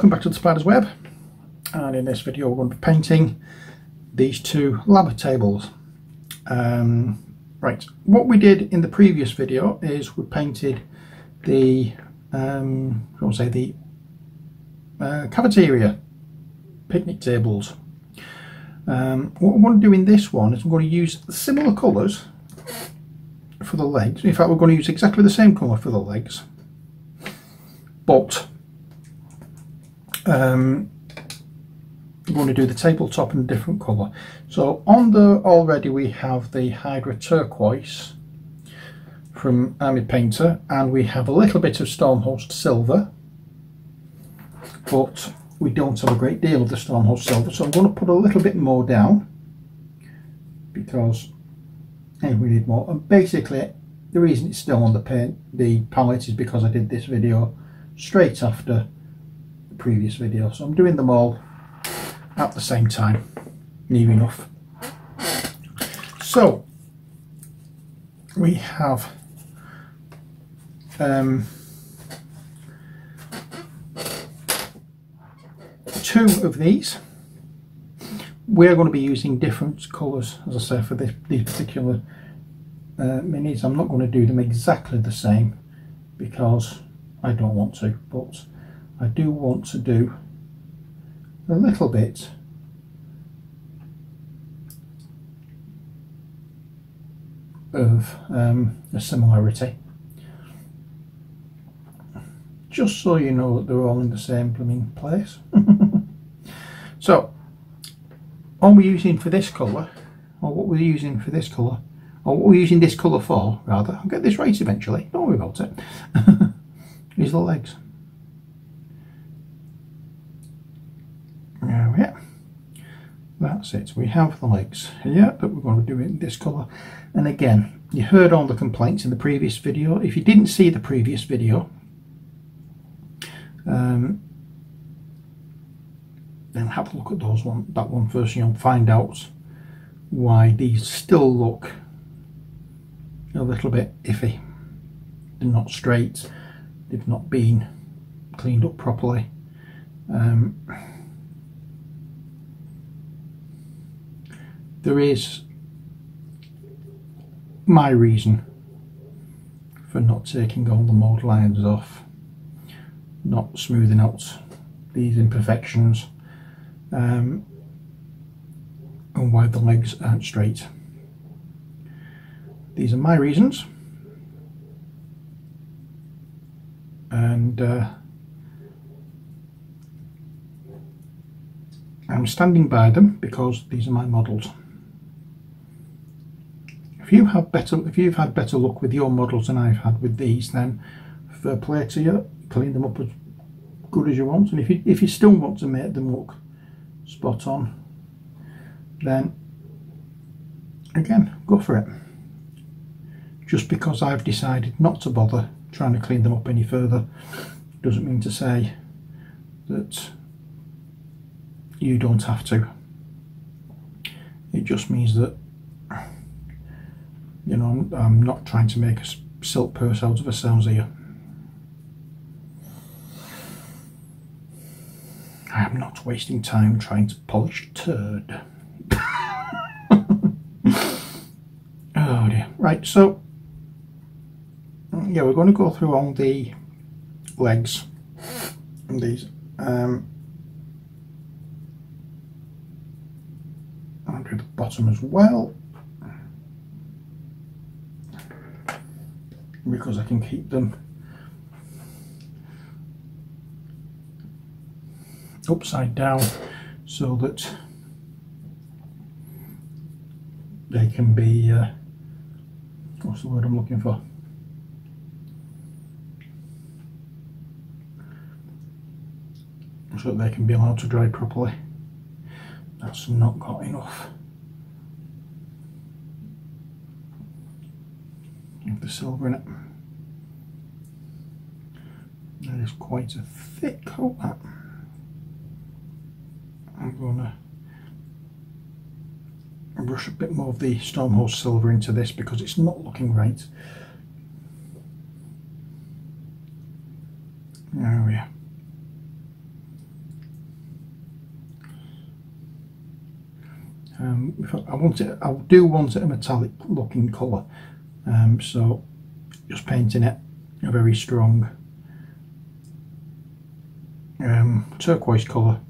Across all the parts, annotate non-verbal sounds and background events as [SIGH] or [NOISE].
Welcome back to the Spydahs Web and in this video we're going to be painting these two lab tables. Um, right, what we did in the previous video is we painted the, um, I say the uh, cafeteria picnic tables. Um, what I want to do in this one is I'm going to use similar colours for the legs. In fact, we're going to use exactly the same colour for the legs, but um, we're going to do the tabletop in a different colour. So on the already we have the Hydra Turquoise from Army Painter and we have a little bit of Stormhost Silver but we don't have a great deal of the Stormhost Silver so I'm going to put a little bit more down because we need more and basically the reason it's still on the paint the palette is because I did this video straight after previous video so I'm doing them all at the same time near enough. So we have um, two of these. We're going to be using different colours as I say for this, these particular uh, minis. I'm not going to do them exactly the same because I don't want to but I do want to do a little bit. Of um, a similarity. Just so you know that they're all in the same blooming place. [LAUGHS] So what we're using for this colour or what we're using for this colour or what we're using this colour for rather I'll get this right eventually don't worry about it [LAUGHS] is the legs there we are that's it. We have the legs here but we're going to do it in this colour. And again you heard all the complaints in the previous video. If you didn't see the previous video um, then have a look at those one that one first and you'll find out why these still look a little bit iffy. They're not straight. They've not been cleaned up properly. Um, there is my reason for not taking all the mold lines off not smoothing out these imperfections um, and why the legs aren't straight. These are my reasons. And uh, I'm standing by them because these are my models if you have better if you've had better luck with your models than I've had with these then fair play to you. Clean them up as good as you want and if you if you still want to make them look spot on then again go for it. Just because I've decided not to bother trying to clean them up any further doesn't mean to say that you don't have to. It just means that you know, I'm not trying to make a silk purse out of ourselves here. I am not wasting time trying to polish a turd. [LAUGHS] oh dear. Right, so yeah, we're going to go through all the legs and these. Um, I'll do the bottom as well. Because I can keep them. Upside down so that they can be uh, what's the word I'm looking for? So that they can be allowed to dry properly. That's not got enough the silver in it. That is quite a thick coat that. I'm gonna brush a bit more of the Stormhost silver into this because it's not looking right. There we are. Um, I want it. I do want it a metallic looking colour, um, so just painting it a very strong um, turquoise colour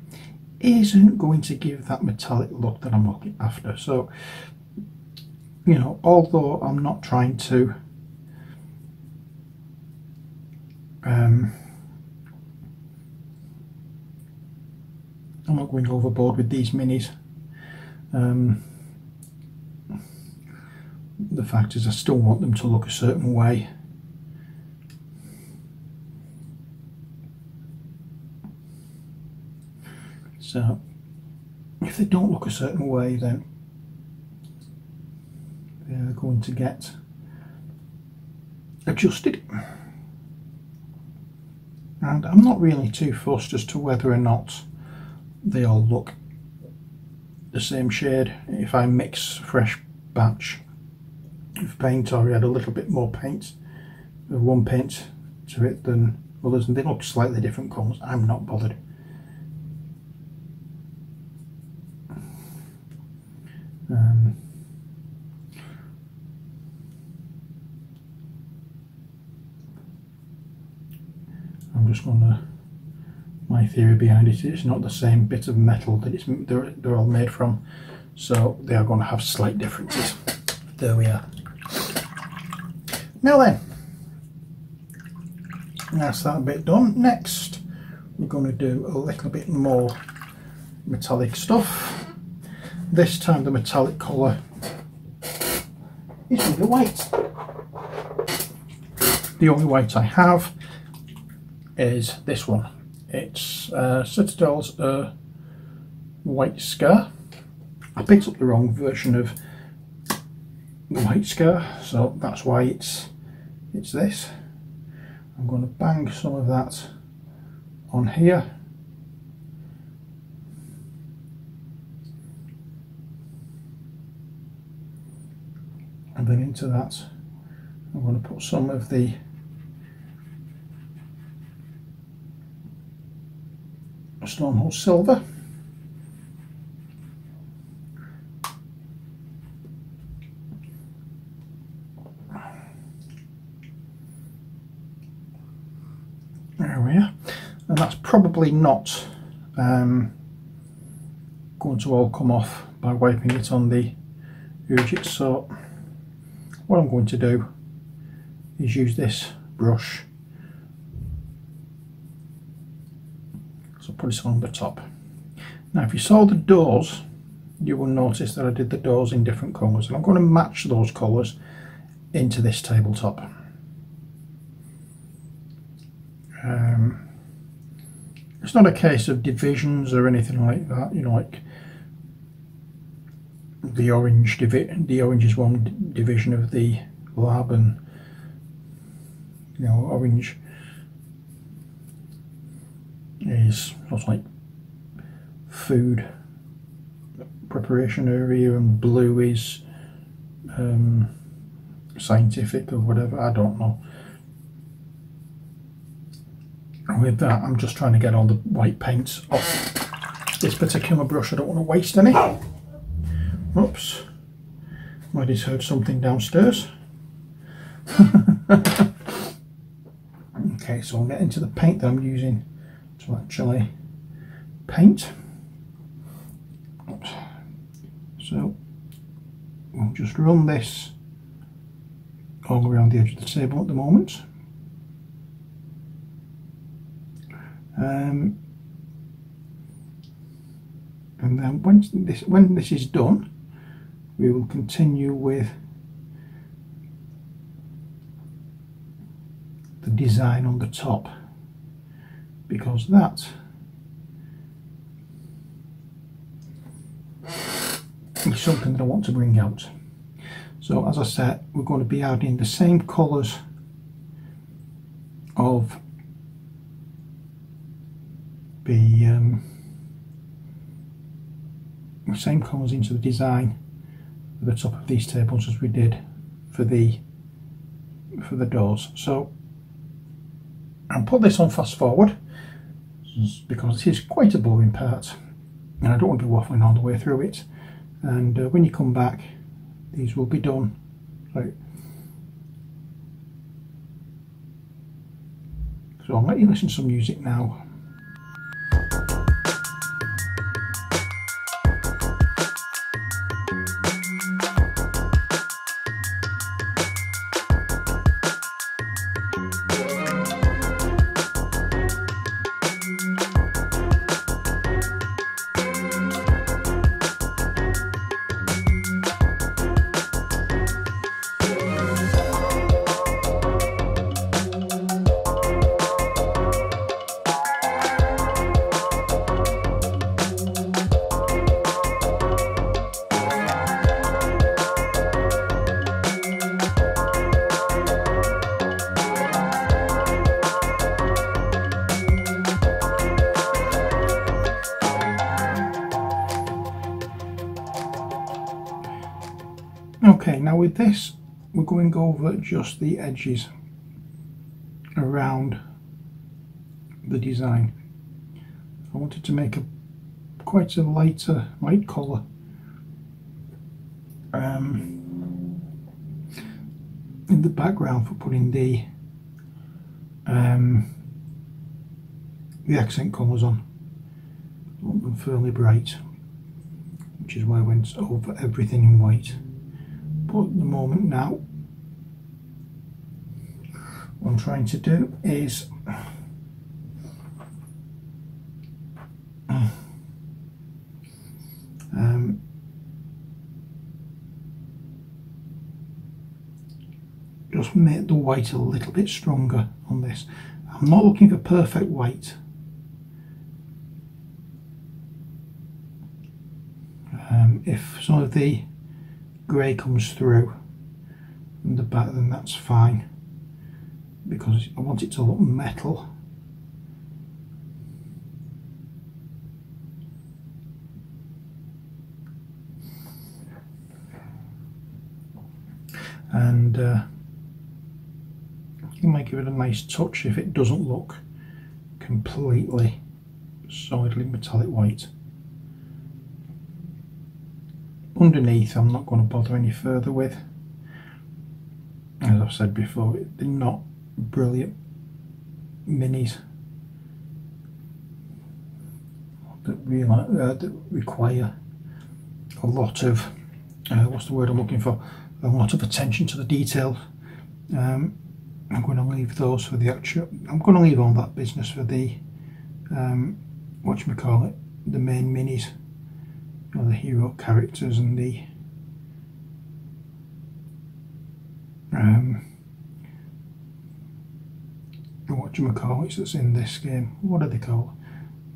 isn't going to give that metallic look that I'm looking after. So, you know, although I'm not trying to um, I'm not going overboard with these minis. Um, the fact is I still want them to look a certain way. So if they don't look a certain way then they're going to get adjusted and I'm not really too fussed as to whether or not they all look the same shade if I mix fresh batch of paint. Or add a little bit more paint one paint to it than others and they look slightly different colours. I'm not bothered. Um, I'm just going to my theory behind it's not the same bit of metal that it's they're, they're all made from so they are going to have slight differences. There we are now then. That's that bit done. Next we're going to do a little bit more metallic stuff. This time the metallic colour is to white. The only white I have is this one. It's uh, Citadel's uh, White Scar. I picked up the wrong version of the White Scar, so that's why it's it's this. I'm going to bang some of that on here. And then into that I'm going to put some of the Stormhost Silver. There we are. And that's probably not um, going to all come off by wiping it on the Urgit. So what I'm going to do is use this brush so put it on the top. Now if you saw the doors you will notice that I did the doors in different colours and I'm going to match those colours into this tabletop. Um, it's not a case of divisions or anything like that, you know, like the orange divi the orange is one division of the lab and you know orange is looks like food preparation area and blue is um, scientific or whatever I don't know with that I'm just trying to get all the white paints off this particular brush. I don't want to waste any. Oops. Might have heard something downstairs. [LAUGHS] Okay so I'll get into the paint that I'm using to actually paint. So we'll just run this all around the edge of the table at the moment. Um, and then when this, when this is done, we will continue with the design on the top because that is something that I want to bring out. So as I said, we're going to be adding the same colours of the um, same colours into the design at the top of these tables as we did for the for the doors. So I'll put this on fast forward because it is quite a boring part and I don't want to be waffling all the way through it. And uh, when you come back these will be done. Right. So I'll let you listen to some music now with this, we're going over just the edges around the design. I wanted to make a quite a lighter, light colour. Um, in the background for putting the um, the accent colours on. I want them fairly bright, which is why I went over everything in white. At the moment now, what I'm trying to do is um, just make the white a little bit stronger on this. I'm not looking for perfect white. Um, if some of the grey comes through in the back then that's fine. Because I want it to look metal. And uh, you might give it a nice touch if it doesn't look completely solidly metallic white underneath I'm not going to bother any further with. As I've said before they're not brilliant minis uh, that require a lot of uh, what's the word I'm looking for? A lot of attention to the detail um, I'm going to leave those for the actual I'm going to leave all that business for the um, what you call it the main minis the hero characters and the um, what do you call it that's in this game? What are they called?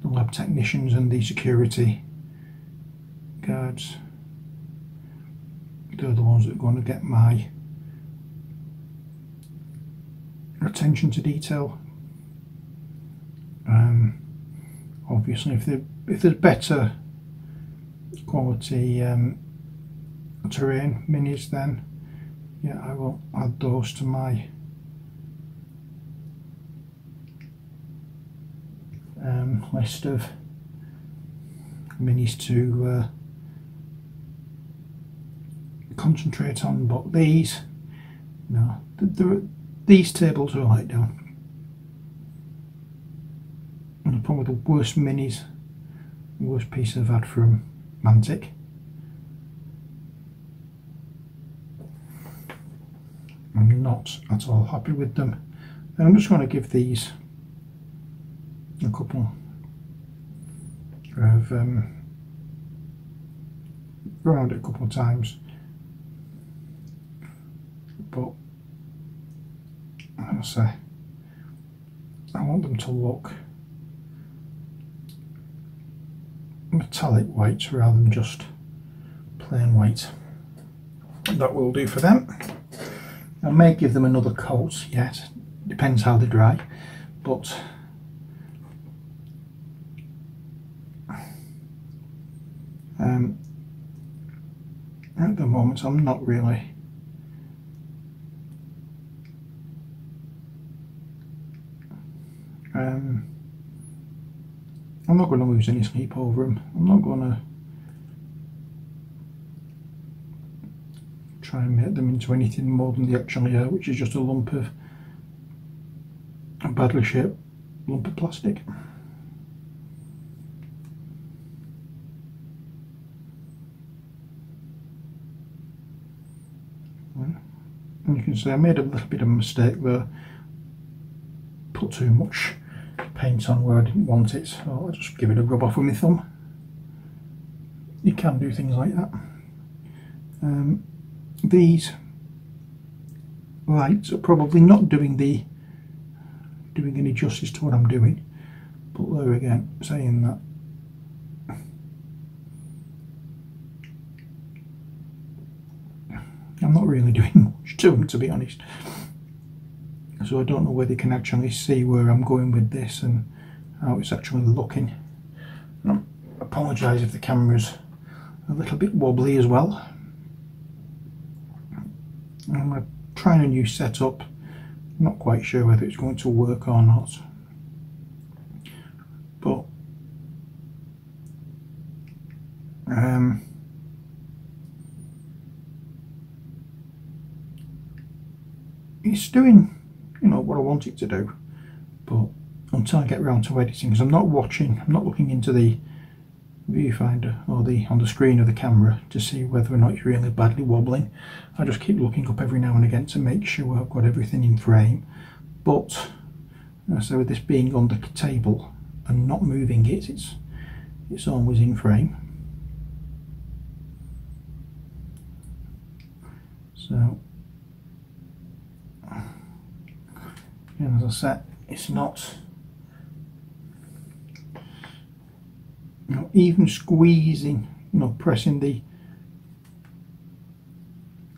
The lab technicians and the security guards. They're the ones that are going to get my attention to detail. Um, obviously, if, if there's better quality um, terrain minis then. Yeah I will add those to my um, list of minis to uh, concentrate on but these no these tables are light down. And probably the worst minis worst piece I've had from I'm not at all happy with them. And I'm just going to give these a couple of um, around it a couple of times but I say I want them to look metallic white rather than just plain white. That will do for them. I may give them another coat yet, depends how they dry, but um, at the moment I'm not really um, I'm not going to lose any sleep over him. I'm not going to try and make them into anything more than they actually are, which is just a lump of a badly shaped lump of plastic. And you can see I made a little bit of a mistake there. Put too much paint on where I didn't want it, so I'll just give it a rub off with my thumb. You can do things like that. Um, these lights are probably not doing the doing any justice to what I'm doing, but there again, saying that I'm not really [LAUGHS] doing much to them to be honest so I don't know whether you can actually see where I'm going with this and how it's actually looking. And I apologise if the camera's a little bit wobbly as well. I'm trying a new setup. I'm not quite sure whether it's going to work or not. But um, it's doing you know what I want it to do. But until I get around to editing because I'm not watching I'm not looking into the viewfinder or the on the screen of the camera to see whether or not it's really badly wobbling. I just keep looking up every now and again to make sure I've got everything in frame. But so with this being on the table and not moving it it's it's always in frame. So and as I said it's not you know even squeezing you know pressing the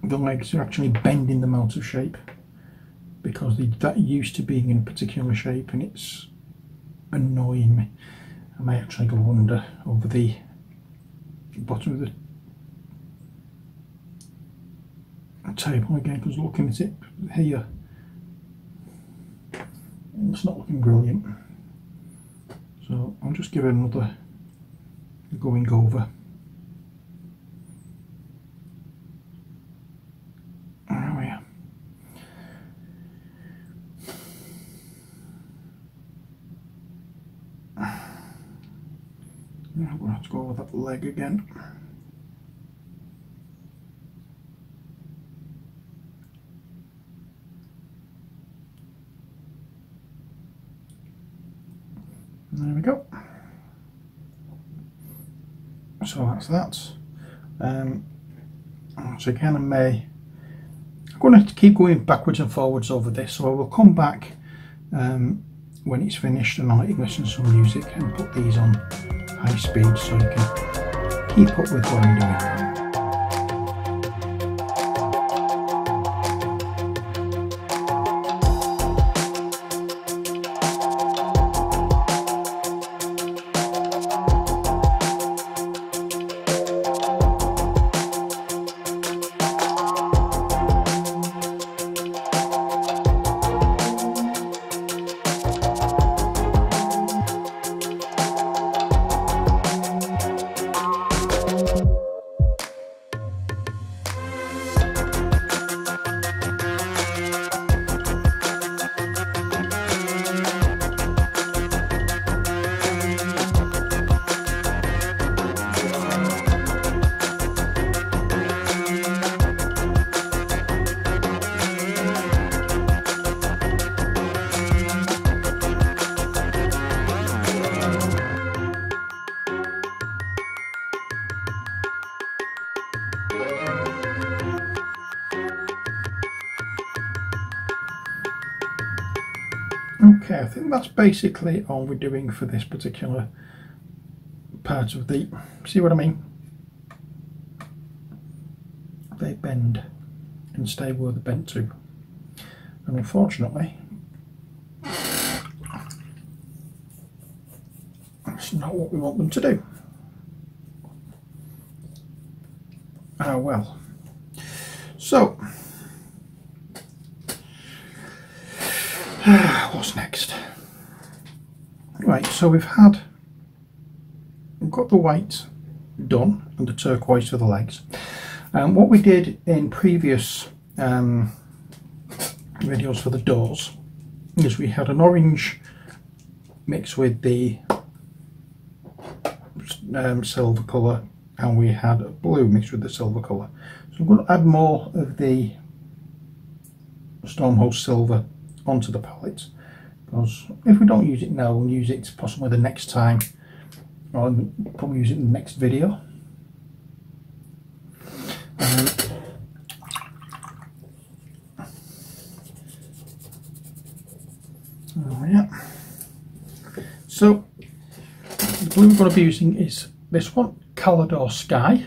the legs are actually bending them out of shape because they, that used to being in a particular shape and it's annoying me. I may actually go under over the bottom of the table again because looking at it here it's not looking brilliant. So I'll just give it another going over. There we are. I'm going to have to go over that leg again There we go. So that's that. Um, so again, I may. I'm going to keep going backwards and forwards over this, so I will come back um, when it's finished and I'll listen to some music and put these on high speed so you can keep up with what I'm doing. That's basically all we're doing for this particular part of the, see what I mean? They bend and stay where they're bent to. And unfortunately, that's not what we want them to do. Ah well. So, [SIGHS] what's next? Right, so we've had, we've got the white done and the turquoise for the legs. Um, what we did in previous um, videos for the doors is we had an orange mixed with the um, silver colour and we had a blue mixed with the silver colour. So I'm going to add more of the Stormhost silver onto the palette because if we don't use it now we'll use it possibly the next time or probably use it in the next video. Um, oh yeah. So the blue we're going to be using is this one, Calidor Sky.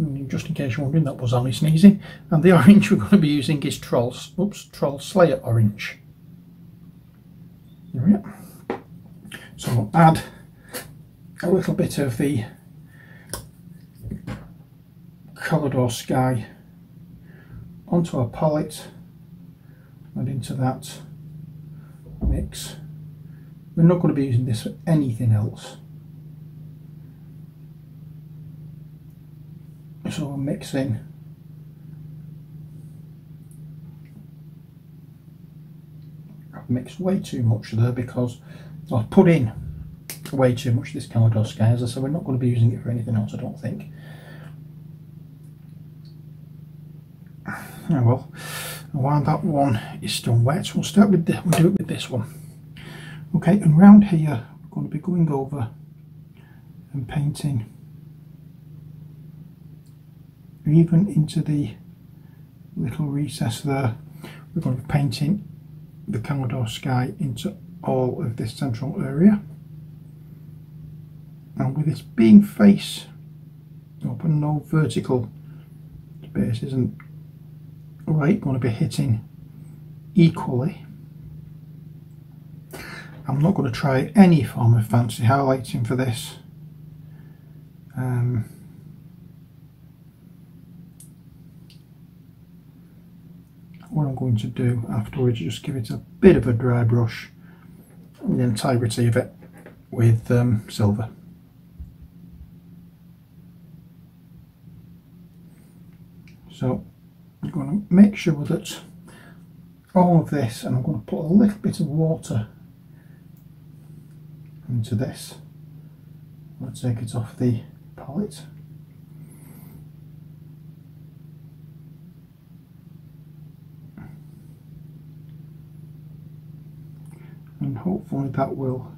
Mm, just in case you're wondering, that was only sneezing. And the [LAUGHS] orange we're going to be using is Trolls, oops, Troll Slayer Orange. There we go. So I'll add a little bit of the Calidor Sky onto our palette and into that mix. We're not going to be using this for anything else. So er we'll mix in I've mixed way too much there because I've put in way too much this as I said we're not going to be using it for anything else I don't think. [SIGHS] Oh well, while that one is still wet, we'll start with the, we'll do it with this one. Okay, and round here we're going to be going over and painting even into the little recess there. We're going to be painting the Calidor Sky into all of this central area. And with this being face open, no vertical space isn't right, going to be hitting equally. I'm not going to try any form of fancy highlighting for this. Um, what I'm going to do afterwards is just give it a bit of a dry brush and the entirety of it with um, silver. So I'm going to make sure that all of this, and I'm going to put a little bit of water into this. I'll take it off the palette. And hopefully that will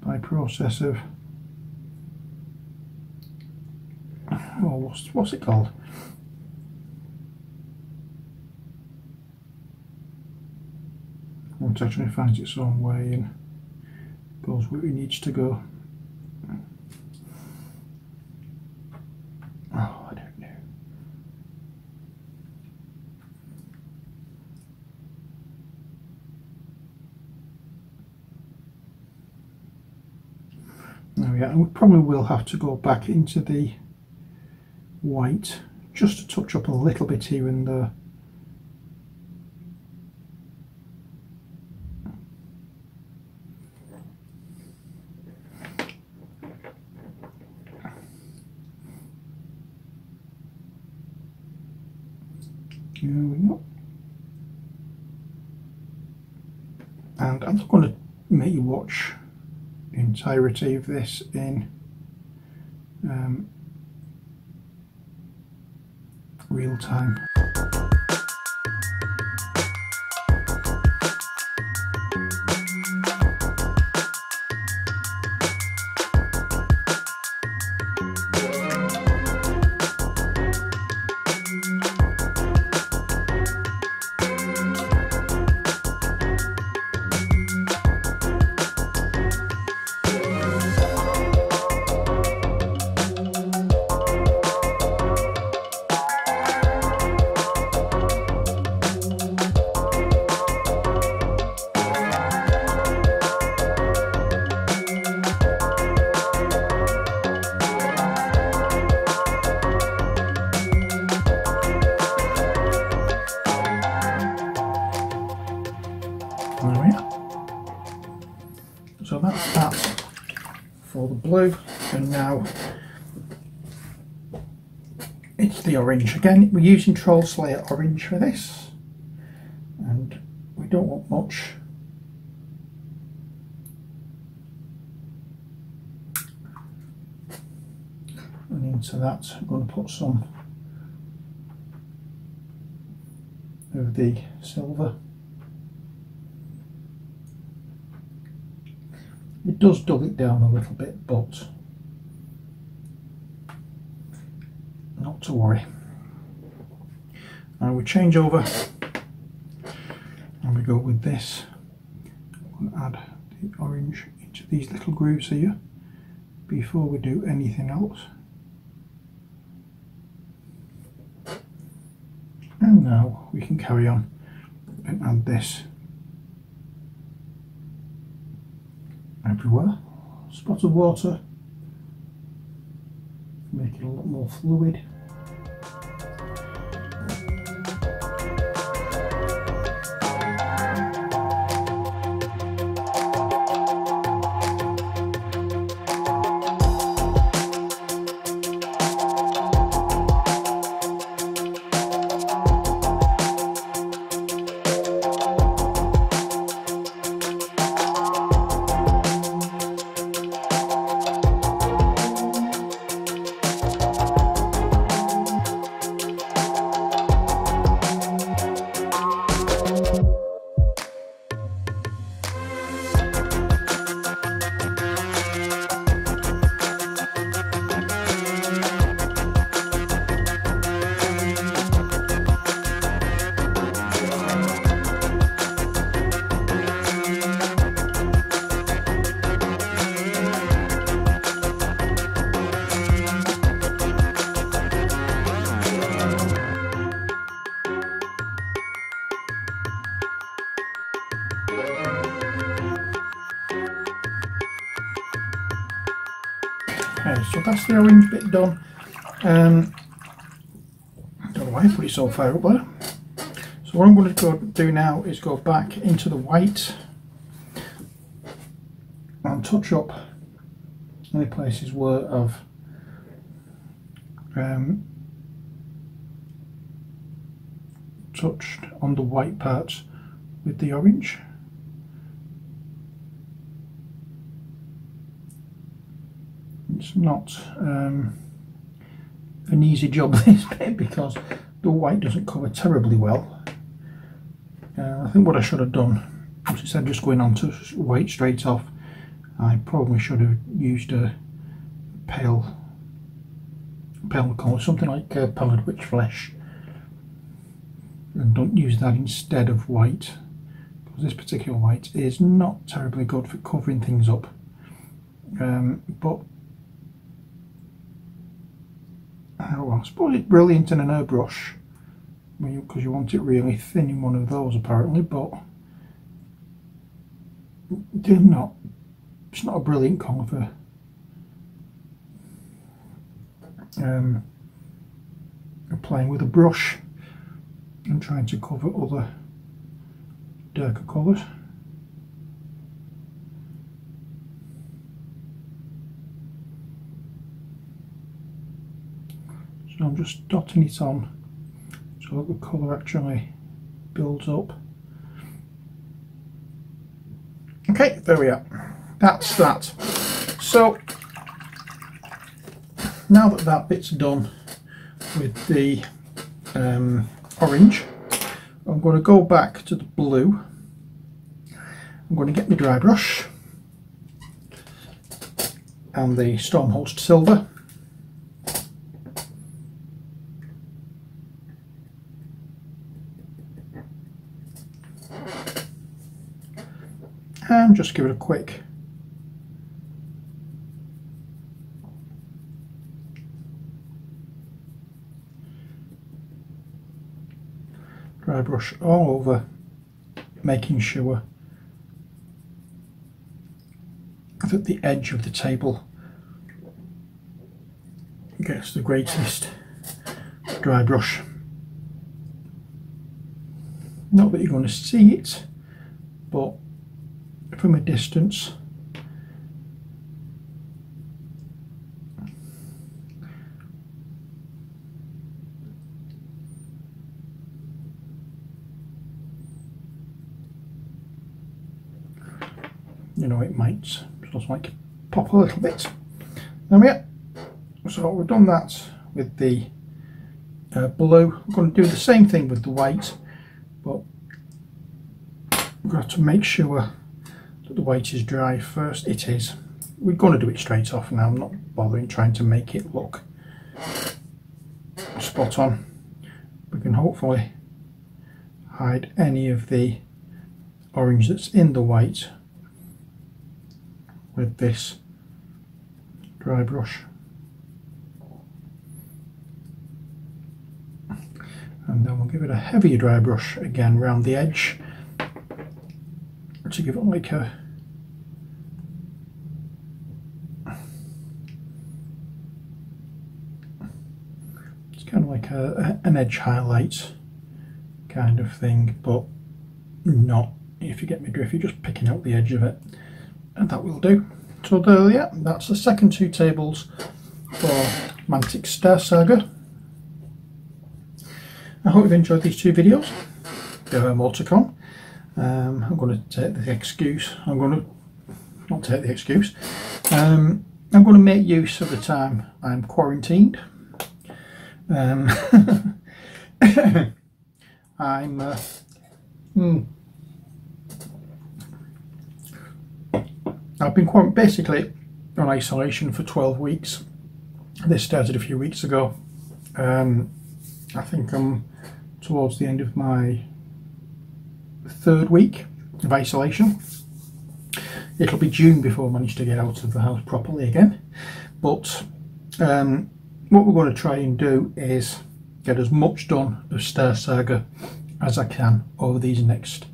by process of oh what's, what's it called? Once actually finds its own way and goes where it needs to go area and we probably will have to go back into the white just to touch up a little bit here and there There we go. And I'm not going to make you watch entirety of this in um, real time. for the blue and now it's the orange again. We're using troll slayer orange for this and we don't want much. And into that I'm going to put some of the silver. It does dull it down a little bit, but not to worry. Now we change over and we go with this. I'm to add the orange into these little grooves here before we do anything else. And now we can carry on and add this everywhere. Spot of water, make it a lot more fluid. Okay, so that's the orange bit done. Um, don't know why I put it so far up there. So what I'm going to go do now is go back into the white and touch up any places where I've um, touched on the white parts with the orange. It's not um, an easy job [LAUGHS] this bit because the white doesn't cover terribly well. Uh, I think what I should have done instead of just going on to white straight off I probably should have used a pale pale colour, something like uh, Pallid Wych Flesh and don't use that instead of white because this particular white is not terribly good for covering things up um, but oh well, I suppose it's brilliant in an airbrush. Because you want it really thin in one of those apparently but they're not. It's not a brilliant for um, applying with a brush and trying to cover other darker colours. So I'm just dotting it on so that the colour actually builds up. Okay, there we are. That's that. So now that that bit's done with the um, orange, I'm going to go back to the blue. I'm going to get my dry brush and the Stormhost silver. And just give it a quick. Dry brush all over making sure that the edge of the table gets the greatest dry brush. Not that you're going to see it from a distance. You know it might just like pop a little bit. There we are. So we've done that with the uh, blue. We're going to do the same thing with the white, but we've got to make sure that the white is dry first. It is. We're going to do it straight off now. I'm not bothering trying to make it look spot on. We can hopefully hide any of the orange that's in the white with this dry brush. And then we'll give it a heavier dry brush again around the edge to give it like a it's kind of like a, an edge highlight kind of thing but not if you get me drift you're just picking out the edge of it. And that will do. So there yeah that's the second two tables for Mantic Star Saga. I hope you've enjoyed these two videos. There are more to come um, I'm going to take the excuse I'm going to not take the excuse um, I'm going to make use of the time I'm quarantined um, [LAUGHS] I'm uh, hmm. I've been basically on isolation for 12 weeks. This started a few weeks ago. Um, I think I'm towards the end of my third week of isolation. It'll be June before I manage to get out of the house properly again. But um, what we're going to try and do is get as much done of Star Saga as I can over these next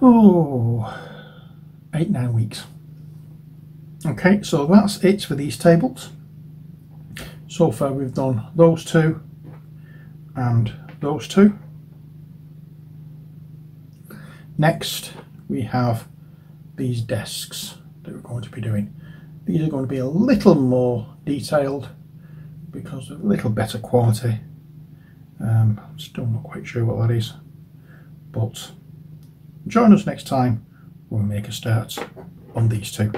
oh eight nine weeks okay so that's it for these tables so far we've done those two and those two next we have these desks that we're going to be doing. These are going to be a little more detailed because of a little better quality. Um, I'm still not quite sure what that is but join us next time when we make a start on these two.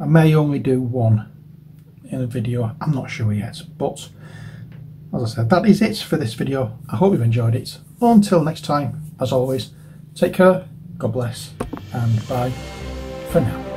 I may only do one in a video I'm not sure yet but as I said that is it for this video. I hope you've enjoyed it. Until next time as always take care God bless and bye for now